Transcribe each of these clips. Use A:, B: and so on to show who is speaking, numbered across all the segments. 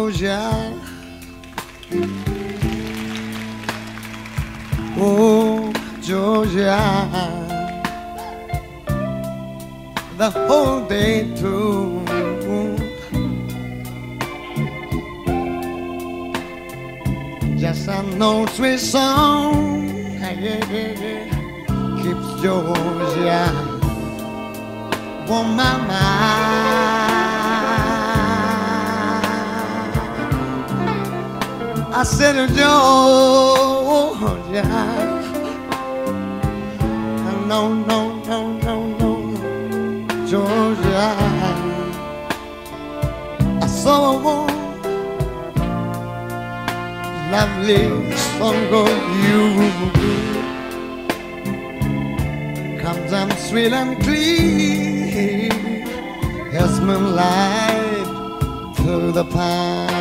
A: Georgia. Oh, Georgia. The whole day through. Just an old sweet song keeps Georgia on my mind. I said, oh, Georgia, no, no, no, no, no, Georgia. I saw a woman, lovely song of you comes and sweet and clean as moonlight through the pine.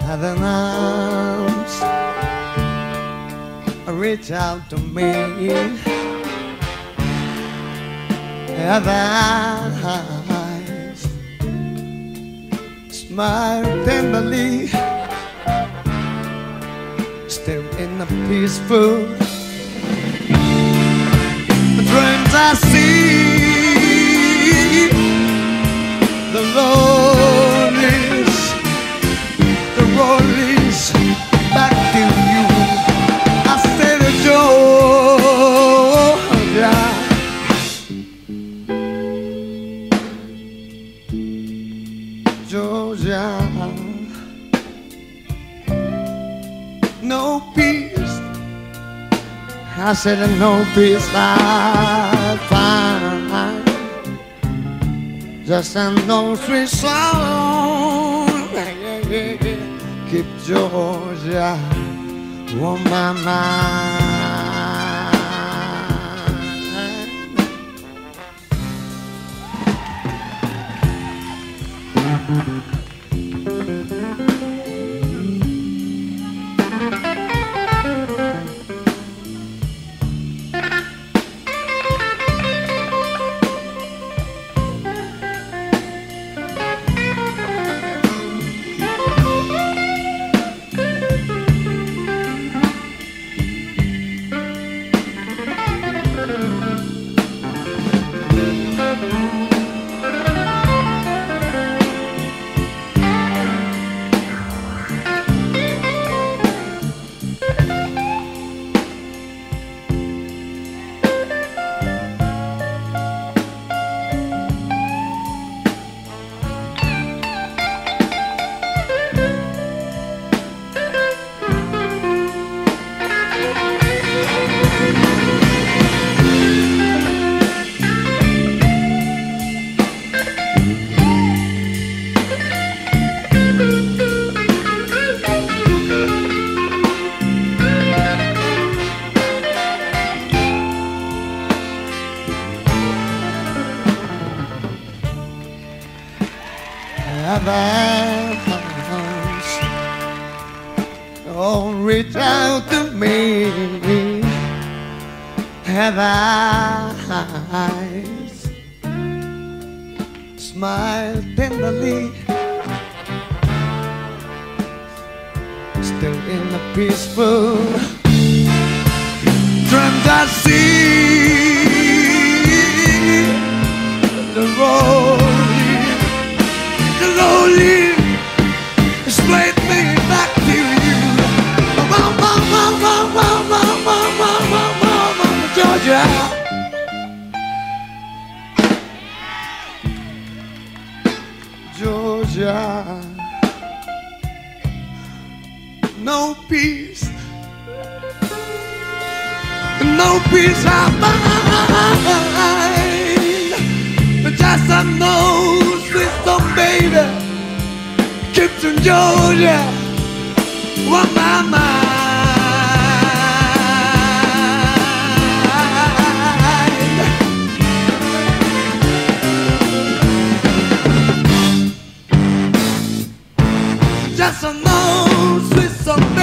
A: Heaven arms reach out to me. Have eyes smile tenderly, still in the peaceful No peace. I said no peace I find. Just an old sweet song. Keep Georgia on my mind. Heavens, oh, reach out to me. Have eyes, smile tenderly. Still in the peaceful Georgia, no peace, no peace I find. Just a nose with some baby, in Georgia. On my with some.